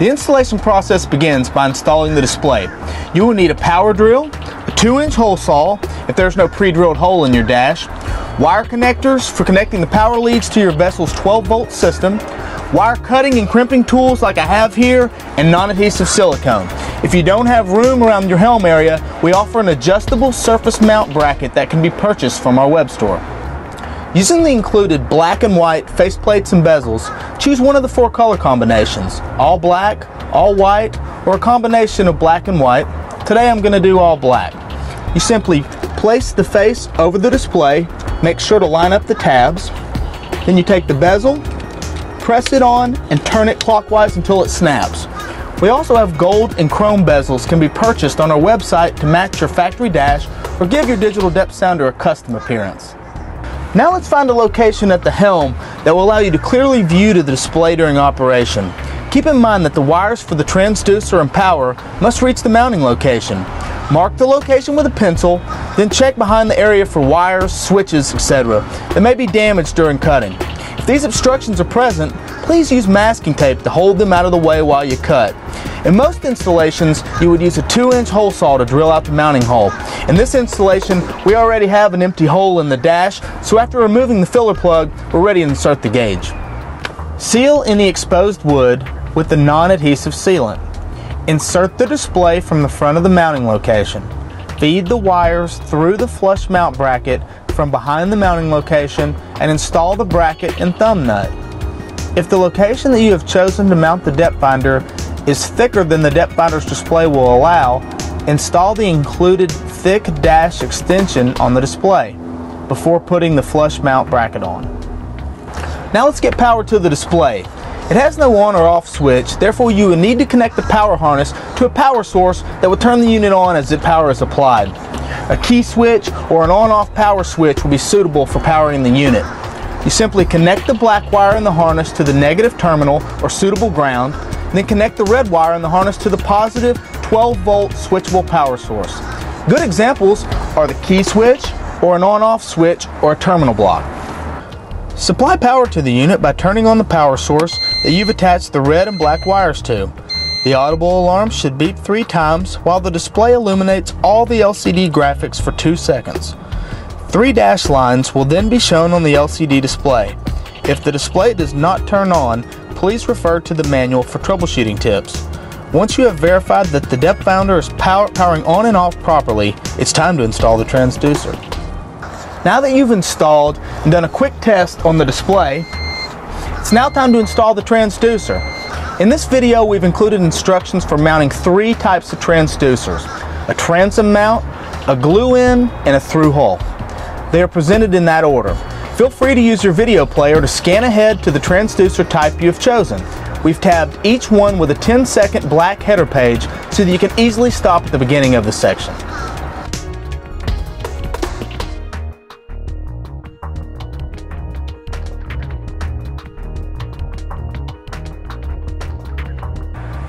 The installation process begins by installing the display. You will need a power drill, a 2-inch hole saw if there's no pre-drilled hole in your dash, wire connectors for connecting the power leads to your vessel's 12 volt system, wire cutting and crimping tools like I have here, and non-adhesive silicone. If you don't have room around your helm area, we offer an adjustable surface mount bracket that can be purchased from our web store. Using the included black and white faceplates and bezels, choose one of the four color combinations, all black, all white, or a combination of black and white. Today I'm going to do all black. You simply place the face over the display, make sure to line up the tabs, then you take the bezel, press it on, and turn it clockwise until it snaps. We also have gold and chrome bezels can be purchased on our website to match your factory dash or give your digital depth sounder a custom appearance. Now let's find a location at the helm that will allow you to clearly view to the display during operation. Keep in mind that the wires for the transducer and power must reach the mounting location. Mark the location with a pencil, then check behind the area for wires, switches, etc. that may be damaged during cutting. If these obstructions are present, please use masking tape to hold them out of the way while you cut. In most installations, you would use a 2-inch hole saw to drill out the mounting hole. In this installation, we already have an empty hole in the dash, so after removing the filler plug, we're ready to insert the gauge. Seal any exposed wood with the non-adhesive sealant. Insert the display from the front of the mounting location. Feed the wires through the flush mount bracket from behind the mounting location and install the bracket and thumb nut. If the location that you have chosen to mount the depth finder is thicker than the depth finder's display will allow, install the included thick dash extension on the display before putting the flush mount bracket on. Now let's get power to the display. It has no on or off switch, therefore you will need to connect the power harness to a power source that will turn the unit on as the power is applied. A key switch or an on-off power switch will be suitable for powering the unit. You simply connect the black wire in the harness to the negative terminal or suitable ground then connect the red wire in the harness to the positive 12 volt switchable power source. Good examples are the key switch or an on-off switch or a terminal block. Supply power to the unit by turning on the power source that you've attached the red and black wires to. The audible alarm should beep three times while the display illuminates all the LCD graphics for two seconds. Three dash lines will then be shown on the LCD display. If the display does not turn on, please refer to the manual for troubleshooting tips. Once you have verified that the depth finder is power, powering on and off properly, it's time to install the transducer. Now that you've installed and done a quick test on the display, it's now time to install the transducer. In this video, we've included instructions for mounting three types of transducers, a transom mount, a glue-in, and a through hole. They are presented in that order. Feel free to use your video player to scan ahead to the transducer type you have chosen. We've tabbed each one with a 10 second black header page so that you can easily stop at the beginning of the section.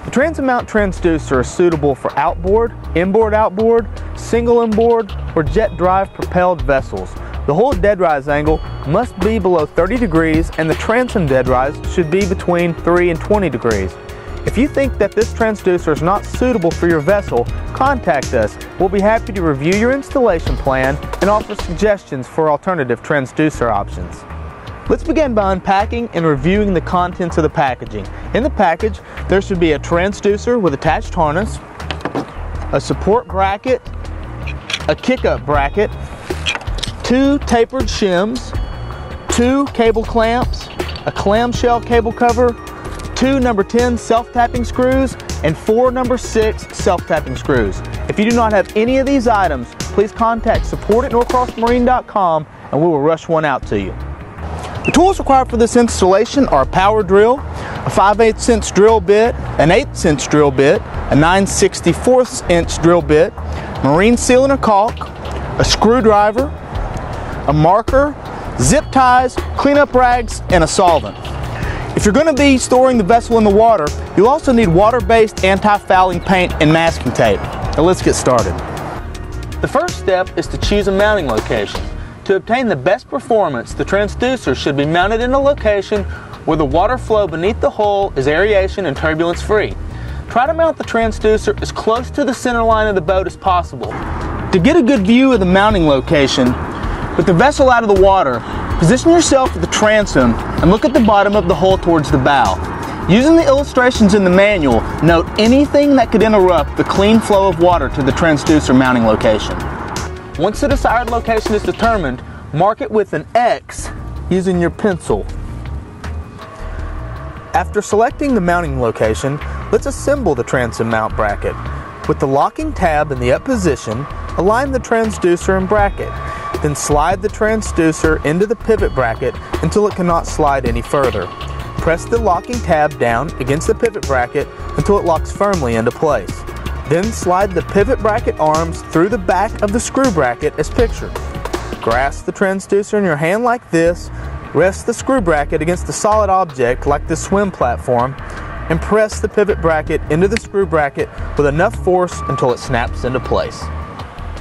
The transom mount transducer is suitable for outboard, inboard outboard, single inboard, or jet drive propelled vessels the whole dead rise angle must be below 30 degrees and the transom dead rise should be between 3 and 20 degrees. If you think that this transducer is not suitable for your vessel, contact us. We'll be happy to review your installation plan and offer suggestions for alternative transducer options. Let's begin by unpacking and reviewing the contents of the packaging. In the package, there should be a transducer with attached harness, a support bracket, a kick-up bracket, two tapered shims, two cable clamps, a clamshell cable cover, two number 10 self-tapping screws, and four number six self-tapping screws. If you do not have any of these items, please contact support at norcrossmarine.com and we will rush one out to you. The tools required for this installation are a power drill, a 5 8 inch drill bit, an 8 inch drill bit, a 9 64 inch drill bit, marine sealant or caulk, a screwdriver, a marker, zip ties, cleanup rags, and a solvent. If you're going to be storing the vessel in the water, you'll also need water-based anti-fouling paint and masking tape. Now let's get started. The first step is to choose a mounting location. To obtain the best performance, the transducer should be mounted in a location where the water flow beneath the hull is aeration and turbulence free. Try to mount the transducer as close to the center line of the boat as possible. To get a good view of the mounting location, with the vessel out of the water, position yourself at the transom and look at the bottom of the hull towards the bow. Using the illustrations in the manual, note anything that could interrupt the clean flow of water to the transducer mounting location. Once the desired location is determined, mark it with an X using your pencil. After selecting the mounting location, let's assemble the transom mount bracket. With the locking tab in the up position, align the transducer and bracket. Then slide the transducer into the pivot bracket until it cannot slide any further. Press the locking tab down against the pivot bracket until it locks firmly into place. Then slide the pivot bracket arms through the back of the screw bracket as pictured. Grasp the transducer in your hand like this, rest the screw bracket against a solid object like the swim platform, and press the pivot bracket into the screw bracket with enough force until it snaps into place.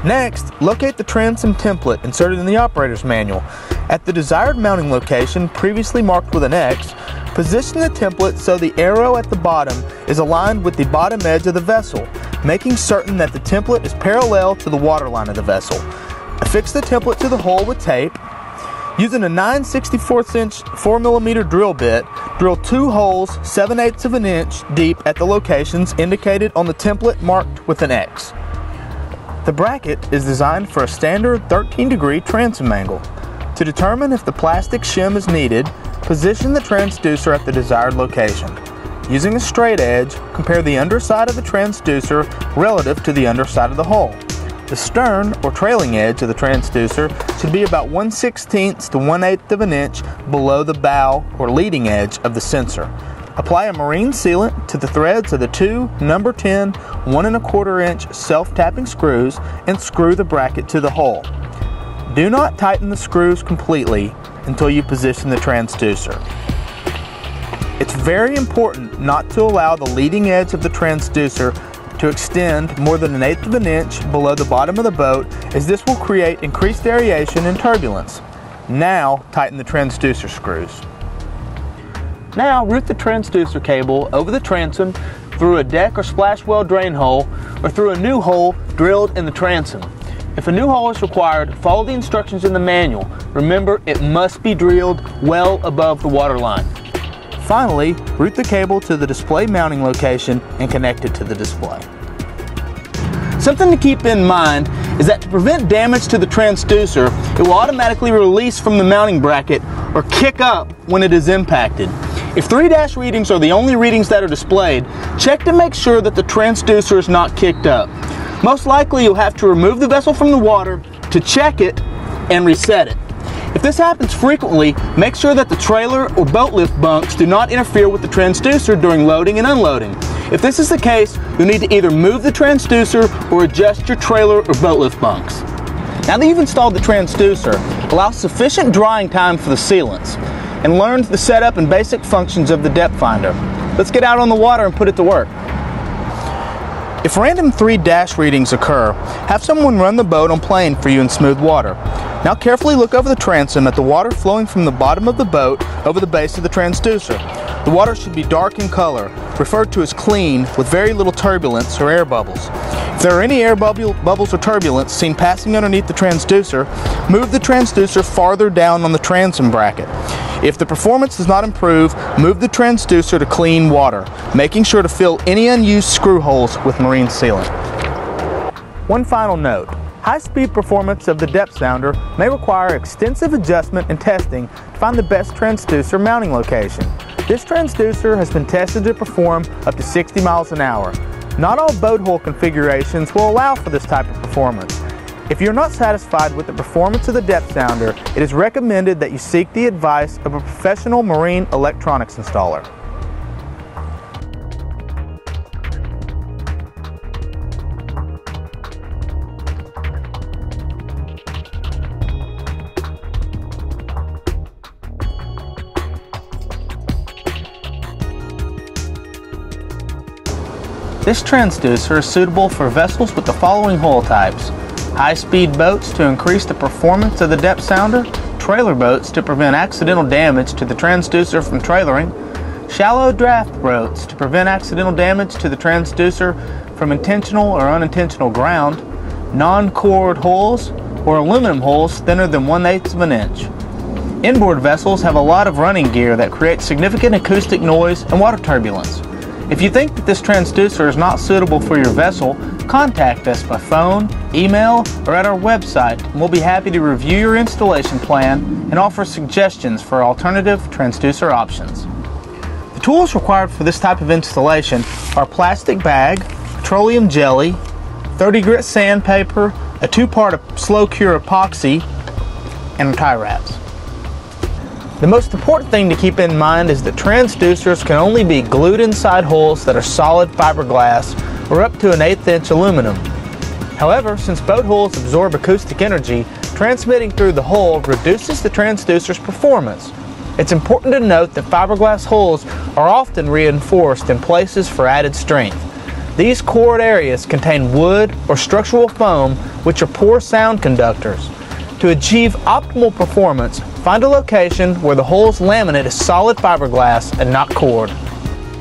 Next, locate the transom template inserted in the operator's manual. At the desired mounting location, previously marked with an X, position the template so the arrow at the bottom is aligned with the bottom edge of the vessel, making certain that the template is parallel to the waterline of the vessel. Affix the template to the hull with tape. Using a 9 64 inch 4mm drill bit, drill two holes 7 eighths of an inch deep at the locations indicated on the template marked with an X. The bracket is designed for a standard 13 degree transom angle. To determine if the plastic shim is needed, position the transducer at the desired location. Using a straight edge, compare the underside of the transducer relative to the underside of the hull. The stern or trailing edge of the transducer should be about 1 16th to 1 8th of an inch below the bow or leading edge of the sensor. Apply a marine sealant to the threads of the two number 10 one and a quarter inch self-tapping screws and screw the bracket to the hull. Do not tighten the screws completely until you position the transducer. It's very important not to allow the leading edge of the transducer to extend more than an eighth of an inch below the bottom of the boat as this will create increased aeration and turbulence. Now tighten the transducer screws. Now route the transducer cable over the transom through a deck or splash well drain hole or through a new hole drilled in the transom. If a new hole is required, follow the instructions in the manual. Remember, it must be drilled well above the water line. Finally, route the cable to the display mounting location and connect it to the display. Something to keep in mind is that to prevent damage to the transducer, it will automatically release from the mounting bracket or kick up when it is impacted. If 3 dash readings are the only readings that are displayed, check to make sure that the transducer is not kicked up. Most likely you'll have to remove the vessel from the water to check it and reset it. If this happens frequently, make sure that the trailer or boat lift bunks do not interfere with the transducer during loading and unloading. If this is the case, you'll need to either move the transducer or adjust your trailer or boat lift bunks. Now that you've installed the transducer, allow sufficient drying time for the sealants and learned the setup and basic functions of the depth finder. Let's get out on the water and put it to work. If random 3 dash readings occur, have someone run the boat on plane for you in smooth water. Now carefully look over the transom at the water flowing from the bottom of the boat over the base of the transducer. The water should be dark in color, referred to as clean, with very little turbulence or air bubbles. If there are any air bubble, bubbles or turbulence seen passing underneath the transducer, move the transducer farther down on the transom bracket. If the performance does not improve, move the transducer to clean water, making sure to fill any unused screw holes with marine sealant. One final note. High-speed performance of the depth sounder may require extensive adjustment and testing to find the best transducer mounting location. This transducer has been tested to perform up to 60 miles an hour. Not all boat hull configurations will allow for this type of performance. If you're not satisfied with the performance of the depth sounder, it is recommended that you seek the advice of a professional marine electronics installer. This transducer is suitable for vessels with the following hull types high-speed boats to increase the performance of the depth sounder, trailer boats to prevent accidental damage to the transducer from trailering, shallow draft boats to prevent accidental damage to the transducer from intentional or unintentional ground, non-cored holes, or aluminum holes thinner than 1 8 of an inch. Inboard vessels have a lot of running gear that creates significant acoustic noise and water turbulence. If you think that this transducer is not suitable for your vessel, contact us by phone, email, or at our website, and we'll be happy to review your installation plan and offer suggestions for alternative transducer options. The tools required for this type of installation are plastic bag, petroleum jelly, 30 grit sandpaper, a two-part slow cure epoxy, and tie wraps. The most important thing to keep in mind is that transducers can only be glued inside holes that are solid fiberglass or up to an eighth inch aluminum. However, since boat holes absorb acoustic energy, transmitting through the hole reduces the transducer's performance. It's important to note that fiberglass holes are often reinforced in places for added strength. These cored areas contain wood or structural foam, which are poor sound conductors. To achieve optimal performance, find a location where the hole's laminate is solid fiberglass and not cored.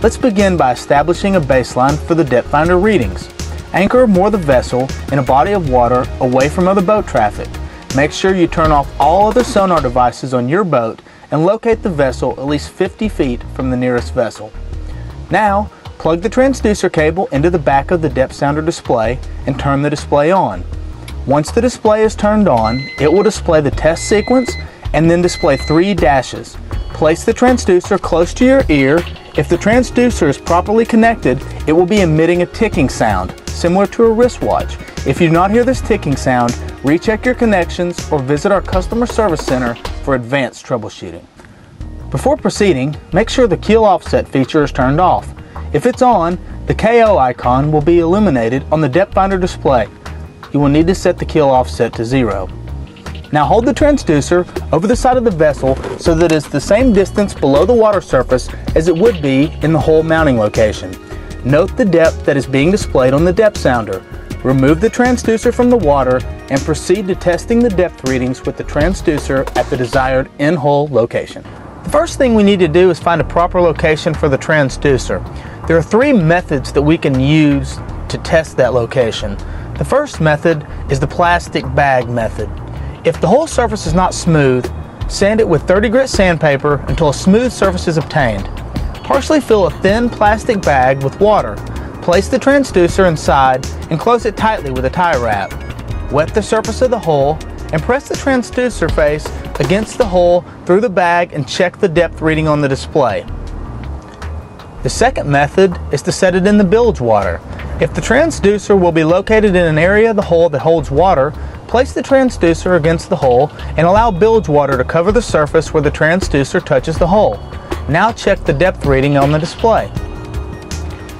Let's begin by establishing a baseline for the depth finder readings. Anchor or moor the vessel in a body of water away from other boat traffic. Make sure you turn off all other sonar devices on your boat and locate the vessel at least 50 feet from the nearest vessel. Now, plug the transducer cable into the back of the depth sounder display and turn the display on. Once the display is turned on, it will display the test sequence and then display three dashes. Place the transducer close to your ear. If the transducer is properly connected, it will be emitting a ticking sound, similar to a wristwatch. If you do not hear this ticking sound, recheck your connections or visit our customer service center for advanced troubleshooting. Before proceeding, make sure the keel offset feature is turned off. If it's on, the KO icon will be illuminated on the depth finder display you will need to set the keel offset to zero. Now hold the transducer over the side of the vessel so that it's the same distance below the water surface as it would be in the hole mounting location. Note the depth that is being displayed on the depth sounder. Remove the transducer from the water and proceed to testing the depth readings with the transducer at the desired in-hole location. The first thing we need to do is find a proper location for the transducer. There are three methods that we can use to test that location. The first method is the plastic bag method. If the whole surface is not smooth, sand it with 30 grit sandpaper until a smooth surface is obtained. Partially fill a thin plastic bag with water. Place the transducer inside and close it tightly with a tie wrap. Wet the surface of the hole and press the transducer face against the hole through the bag and check the depth reading on the display. The second method is to set it in the bilge water. If the transducer will be located in an area of the hole that holds water, place the transducer against the hole and allow bilge water to cover the surface where the transducer touches the hole. Now check the depth reading on the display.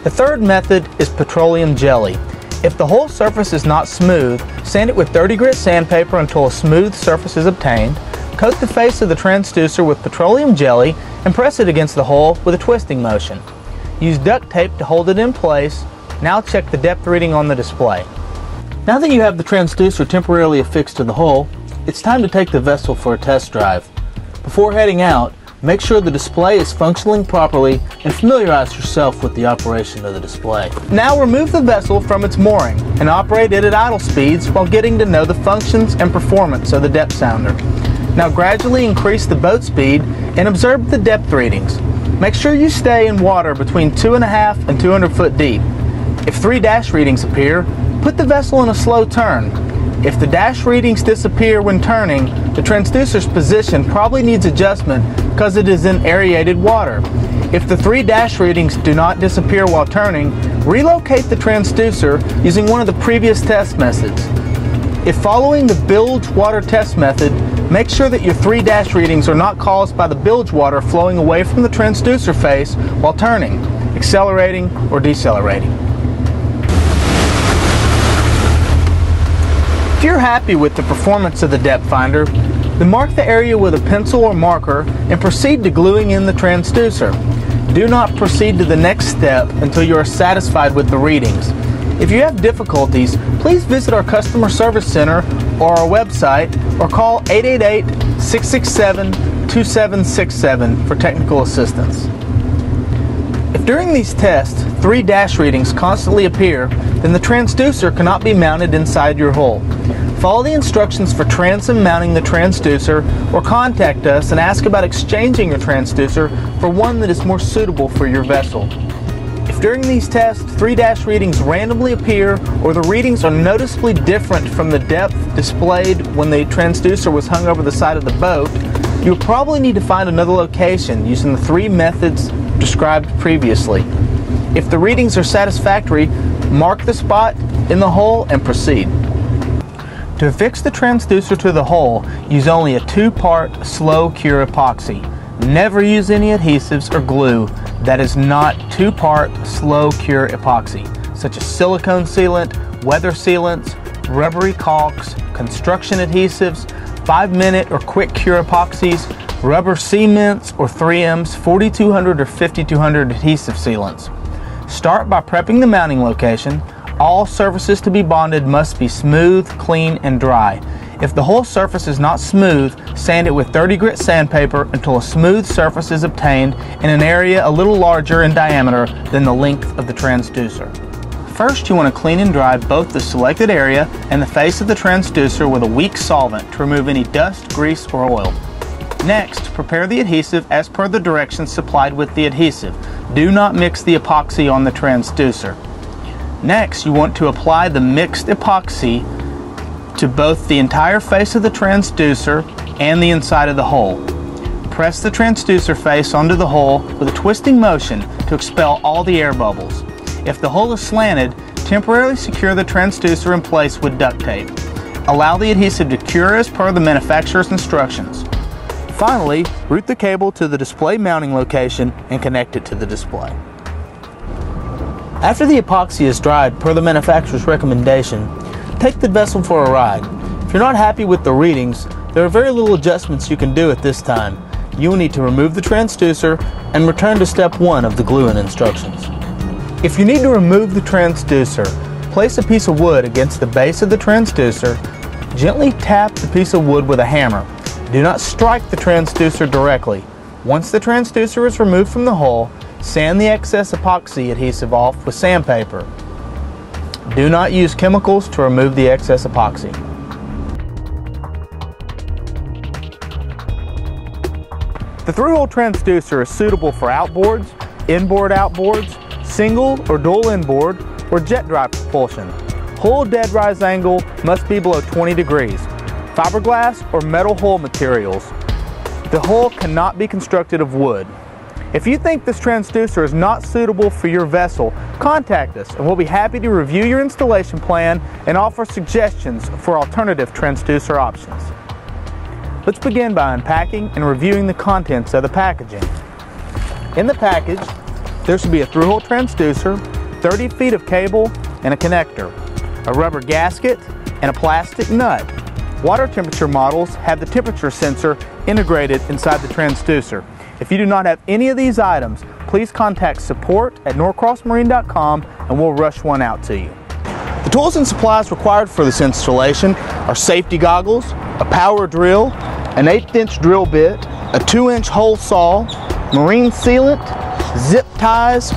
The third method is petroleum jelly. If the whole surface is not smooth, sand it with 30 grit sandpaper until a smooth surface is obtained, coat the face of the transducer with petroleum jelly and press it against the hole with a twisting motion. Use duct tape to hold it in place now check the depth reading on the display. Now that you have the transducer temporarily affixed to the hull, it's time to take the vessel for a test drive. Before heading out, make sure the display is functioning properly and familiarize yourself with the operation of the display. Now remove the vessel from its mooring and operate it at idle speeds while getting to know the functions and performance of the depth sounder. Now gradually increase the boat speed and observe the depth readings. Make sure you stay in water between 2.5 and 200 foot deep. If three dash readings appear, put the vessel in a slow turn. If the dash readings disappear when turning, the transducer's position probably needs adjustment because it is in aerated water. If the three dash readings do not disappear while turning, relocate the transducer using one of the previous test methods. If following the bilge water test method, make sure that your three dash readings are not caused by the bilge water flowing away from the transducer face while turning, accelerating, or decelerating. If you're happy with the performance of the depth finder, then mark the area with a pencil or marker and proceed to gluing in the transducer. Do not proceed to the next step until you are satisfied with the readings. If you have difficulties, please visit our customer service center or our website or call 888 667 2767 for technical assistance. If during these tests three dash readings constantly appear, then the transducer cannot be mounted inside your hull. Follow the instructions for transom mounting the transducer or contact us and ask about exchanging your transducer for one that is more suitable for your vessel. If during these tests three dash readings randomly appear or the readings are noticeably different from the depth displayed when the transducer was hung over the side of the boat, you'll probably need to find another location using the three methods described previously. If the readings are satisfactory, mark the spot in the hull and proceed. To fix the transducer to the hull, use only a two-part slow cure epoxy. Never use any adhesives or glue that is not two-part slow cure epoxy, such as silicone sealant, weather sealants, rubbery caulks, construction adhesives, 5-minute or quick cure epoxies, rubber cements or 3Ms, 4200 or 5200 adhesive sealants. Start by prepping the mounting location. All surfaces to be bonded must be smooth, clean, and dry. If the whole surface is not smooth, sand it with 30 grit sandpaper until a smooth surface is obtained in an area a little larger in diameter than the length of the transducer. First, you want to clean and dry both the selected area and the face of the transducer with a weak solvent to remove any dust, grease, or oil. Next, prepare the adhesive as per the directions supplied with the adhesive. Do not mix the epoxy on the transducer. Next, you want to apply the mixed epoxy to both the entire face of the transducer and the inside of the hole. Press the transducer face onto the hole with a twisting motion to expel all the air bubbles. If the hole is slanted, temporarily secure the transducer in place with duct tape. Allow the adhesive to cure as per the manufacturer's instructions. Finally, route the cable to the display mounting location and connect it to the display. After the epoxy is dried per the manufacturer's recommendation, take the vessel for a ride. If you're not happy with the readings, there are very little adjustments you can do at this time. You will need to remove the transducer and return to step one of the glue-in instructions. If you need to remove the transducer, place a piece of wood against the base of the transducer, gently tap the piece of wood with a hammer. Do not strike the transducer directly. Once the transducer is removed from the hull, sand the excess epoxy adhesive off with sandpaper. Do not use chemicals to remove the excess epoxy. The through-hole transducer is suitable for outboards, inboard outboards, single or dual inboard, or jet drive propulsion. Hull dead rise angle must be below 20 degrees. Fiberglass or metal hull materials. The hull cannot be constructed of wood. If you think this transducer is not suitable for your vessel, contact us and we'll be happy to review your installation plan and offer suggestions for alternative transducer options. Let's begin by unpacking and reviewing the contents of the packaging. In the package, there should be a through-hole transducer, 30 feet of cable, and a connector, a rubber gasket, and a plastic nut. Water temperature models have the temperature sensor integrated inside the transducer. If you do not have any of these items, please contact support at norcrossmarine.com and we'll rush one out to you. The tools and supplies required for this installation are safety goggles, a power drill, an 8th inch drill bit, a 2 inch hole saw, marine sealant, zip ties,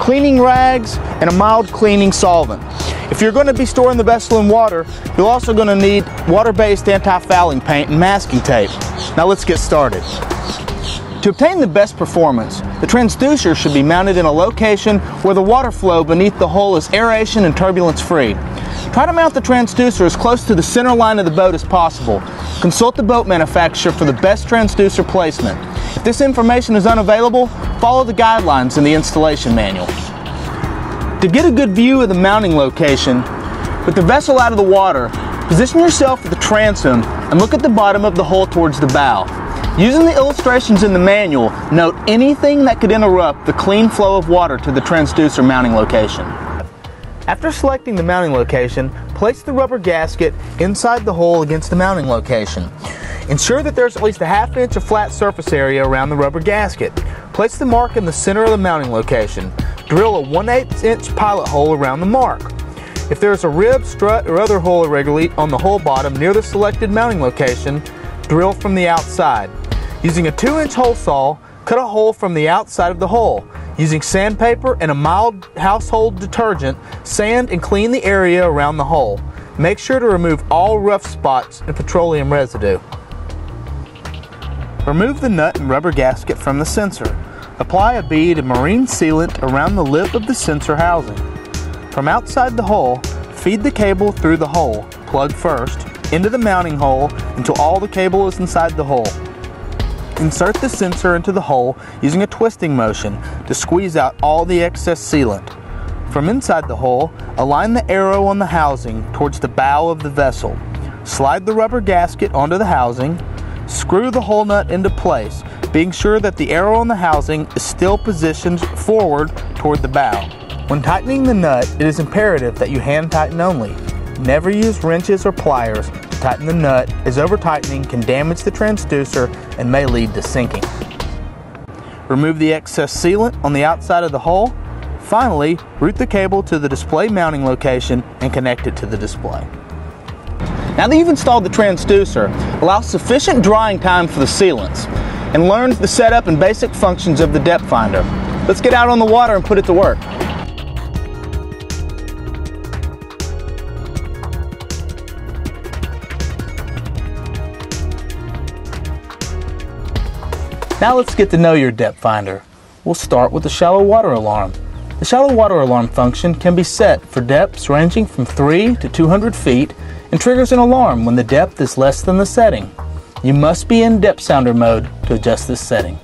cleaning rags, and a mild cleaning solvent. If you're going to be storing the vessel in water, you're also going to need water-based anti-fouling paint and masking tape. Now let's get started. To obtain the best performance, the transducer should be mounted in a location where the water flow beneath the hull is aeration and turbulence free. Try to mount the transducer as close to the center line of the boat as possible. Consult the boat manufacturer for the best transducer placement. If this information is unavailable, follow the guidelines in the installation manual. To get a good view of the mounting location, with the vessel out of the water, position yourself at the transom and look at the bottom of the hull towards the bow. Using the illustrations in the manual, note anything that could interrupt the clean flow of water to the transducer mounting location. After selecting the mounting location, place the rubber gasket inside the hole against the mounting location. Ensure that there's at least a half inch of flat surface area around the rubber gasket. Place the mark in the center of the mounting location. Drill a 1 8 inch pilot hole around the mark. If there is a rib, strut, or other hole irregularity on the hole bottom near the selected mounting location, drill from the outside. Using a 2-inch hole saw, cut a hole from the outside of the hole. Using sandpaper and a mild household detergent, sand and clean the area around the hole. Make sure to remove all rough spots and petroleum residue. Remove the nut and rubber gasket from the sensor. Apply a bead of marine sealant around the lip of the sensor housing. From outside the hole, feed the cable through the hole, plug first, into the mounting hole until all the cable is inside the hole. Insert the sensor into the hole using a twisting motion to squeeze out all the excess sealant. From inside the hole, align the arrow on the housing towards the bow of the vessel. Slide the rubber gasket onto the housing, screw the hole nut into place being sure that the arrow on the housing is still positioned forward toward the bow. When tightening the nut, it is imperative that you hand tighten only. Never use wrenches or pliers tighten the nut as over tightening can damage the transducer and may lead to sinking. Remove the excess sealant on the outside of the hole. Finally, route the cable to the display mounting location and connect it to the display. Now that you've installed the transducer, allow sufficient drying time for the sealants and learn the setup and basic functions of the depth finder. Let's get out on the water and put it to work. Now let's get to know your depth finder. We'll start with the shallow water alarm. The shallow water alarm function can be set for depths ranging from 3 to 200 feet and triggers an alarm when the depth is less than the setting. You must be in depth sounder mode to adjust this setting.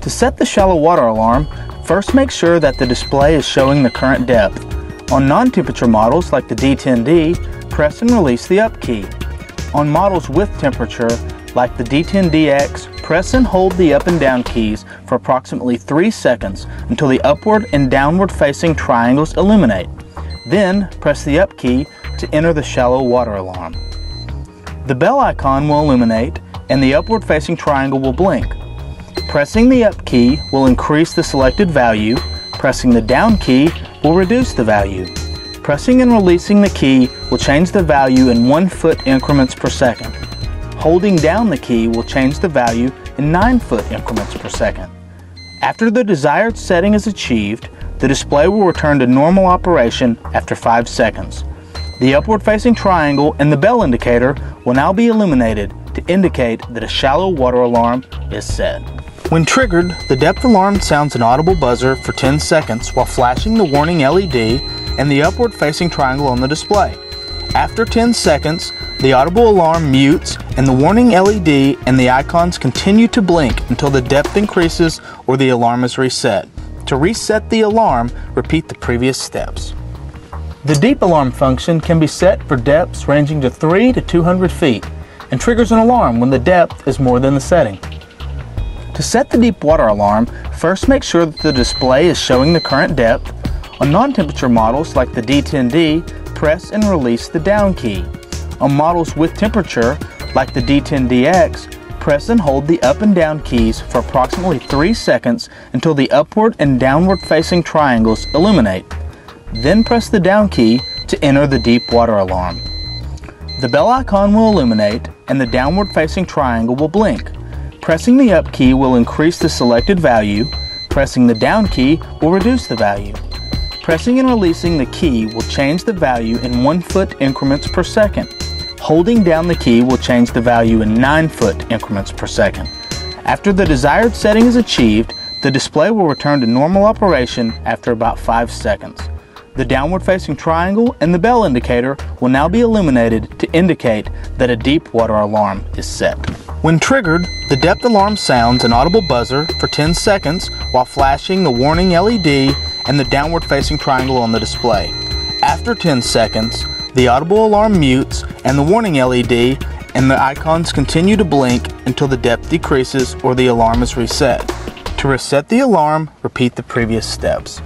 To set the shallow water alarm, first make sure that the display is showing the current depth. On non-temperature models like the D10D, press and release the up key. On models with temperature, like the D10DX, press and hold the up and down keys for approximately 3 seconds until the upward and downward facing triangles illuminate. Then press the up key to enter the shallow water alarm. The bell icon will illuminate and the upward facing triangle will blink. Pressing the up key will increase the selected value, pressing the down key will reduce the value. Pressing and releasing the key will change the value in 1 foot increments per second. Holding down the key will change the value in 9 foot increments per second. After the desired setting is achieved, the display will return to normal operation after 5 seconds. The upward facing triangle and the bell indicator will now be illuminated to indicate that a shallow water alarm is set. When triggered, the depth alarm sounds an audible buzzer for 10 seconds while flashing the warning LED and the upward facing triangle on the display. After 10 seconds, the audible alarm mutes and the warning LED and the icons continue to blink until the depth increases or the alarm is reset. To reset the alarm, repeat the previous steps. The deep alarm function can be set for depths ranging to 3 to 200 feet and triggers an alarm when the depth is more than the setting. To set the deep water alarm, first make sure that the display is showing the current depth. On non-temperature models like the D10D, press and release the down key. On models with temperature like the D10DX, press and hold the up and down keys for approximately 3 seconds until the upward and downward facing triangles illuminate. Then press the down key to enter the deep water alarm. The bell icon will illuminate and the downward facing triangle will blink. Pressing the up key will increase the selected value. Pressing the down key will reduce the value. Pressing and releasing the key will change the value in 1 foot increments per second. Holding down the key will change the value in 9 foot increments per second. After the desired setting is achieved, the display will return to normal operation after about 5 seconds. The downward facing triangle and the bell indicator will now be illuminated to indicate that a deep water alarm is set. When triggered, the depth alarm sounds an audible buzzer for 10 seconds while flashing the warning LED and the downward facing triangle on the display. After 10 seconds, the audible alarm mutes and the warning LED and the icons continue to blink until the depth decreases or the alarm is reset. To reset the alarm, repeat the previous steps.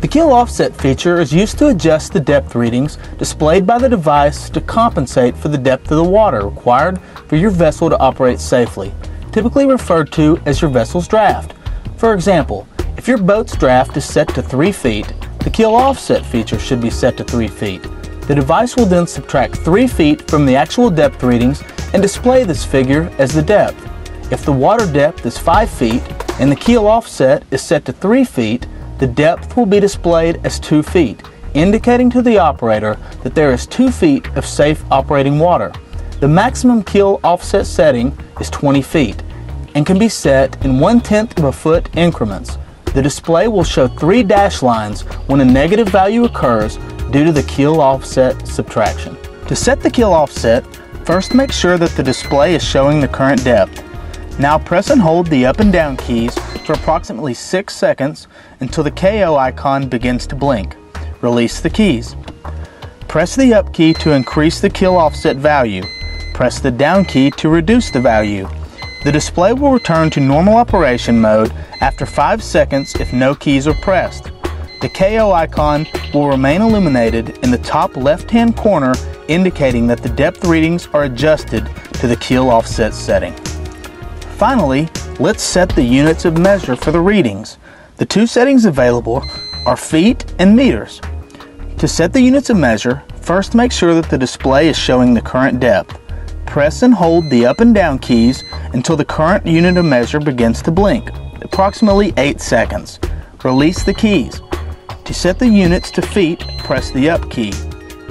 The keel offset feature is used to adjust the depth readings displayed by the device to compensate for the depth of the water required for your vessel to operate safely, typically referred to as your vessel's draft. For example, if your boat's draft is set to 3 feet, the keel offset feature should be set to 3 feet. The device will then subtract 3 feet from the actual depth readings and display this figure as the depth. If the water depth is 5 feet and the keel offset is set to 3 feet, the depth will be displayed as 2 feet, indicating to the operator that there is 2 feet of safe operating water. The maximum keel offset setting is 20 feet and can be set in one tenth of a foot increments. The display will show three dash lines when a negative value occurs due to the keel offset subtraction. To set the keel offset, first make sure that the display is showing the current depth. Now press and hold the up and down keys for approximately 6 seconds until the KO icon begins to blink. Release the keys. Press the up key to increase the keel offset value. Press the down key to reduce the value. The display will return to normal operation mode after 5 seconds if no keys are pressed. The KO icon will remain illuminated in the top left-hand corner indicating that the depth readings are adjusted to the keel offset setting. Finally, let's set the units of measure for the readings. The two settings available are feet and meters. To set the units of measure, first make sure that the display is showing the current depth. Press and hold the up and down keys until the current unit of measure begins to blink, approximately 8 seconds. Release the keys. To set the units to feet, press the up key.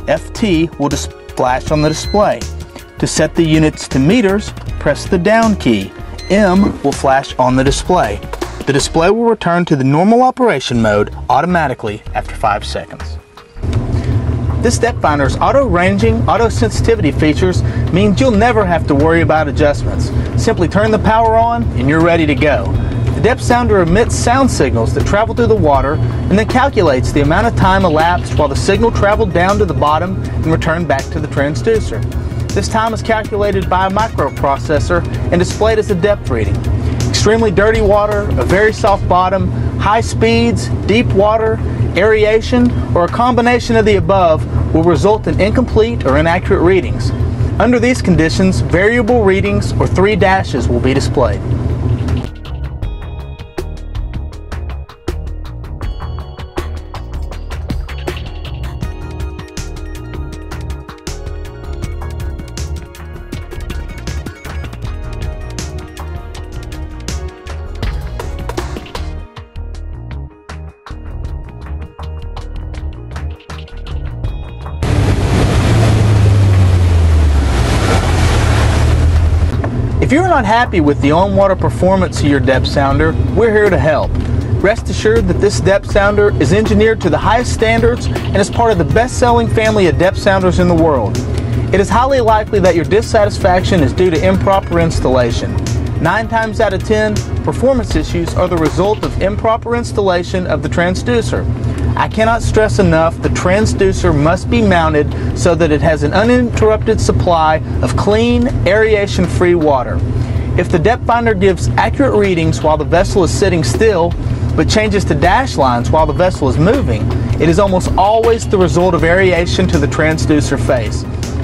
FT will flash on the display. To set the units to meters, press the down key. M will flash on the display. The display will return to the normal operation mode automatically after 5 seconds. This depth finder's auto ranging, auto sensitivity features means you'll never have to worry about adjustments. Simply turn the power on and you're ready to go. The depth sounder emits sound signals that travel through the water and then calculates the amount of time elapsed while the signal traveled down to the bottom and returned back to the transducer. This time is calculated by a microprocessor and displayed as a depth reading. Extremely dirty water, a very soft bottom, high speeds, deep water, aeration, or a combination of the above will result in incomplete or inaccurate readings. Under these conditions, variable readings or three dashes will be displayed. Not happy with the on-water performance of your depth sounder, we're here to help. Rest assured that this depth sounder is engineered to the highest standards and is part of the best-selling family of depth sounders in the world. It is highly likely that your dissatisfaction is due to improper installation. Nine times out of ten, performance issues are the result of improper installation of the transducer. I cannot stress enough the transducer must be mounted so that it has an uninterrupted supply of clean, aeration-free water. If the depth finder gives accurate readings while the vessel is sitting still, but changes to dash lines while the vessel is moving, it is almost always the result of aeration to the transducer face.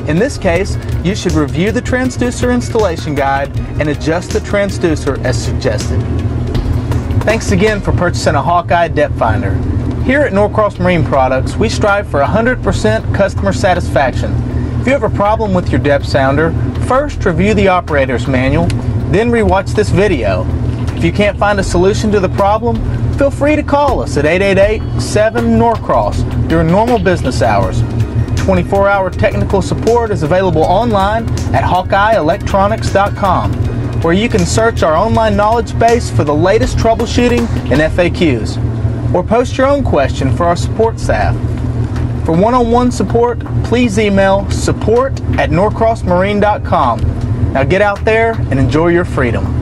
In this case, you should review the transducer installation guide and adjust the transducer as suggested. Thanks again for purchasing a Hawkeye Depth Finder. Here at Norcross Marine Products, we strive for 100% customer satisfaction. If you have a problem with your depth sounder, first review the operator's manual, then rewatch this video. If you can't find a solution to the problem, feel free to call us at 888-7-NORCROSS during normal business hours. 24-hour technical support is available online at HawkeyeElectronics.com, where you can search our online knowledge base for the latest troubleshooting and FAQs, or post your own question for our support staff. For one-on-one support, please email support at norcrossmarine.com. Now get out there and enjoy your freedom.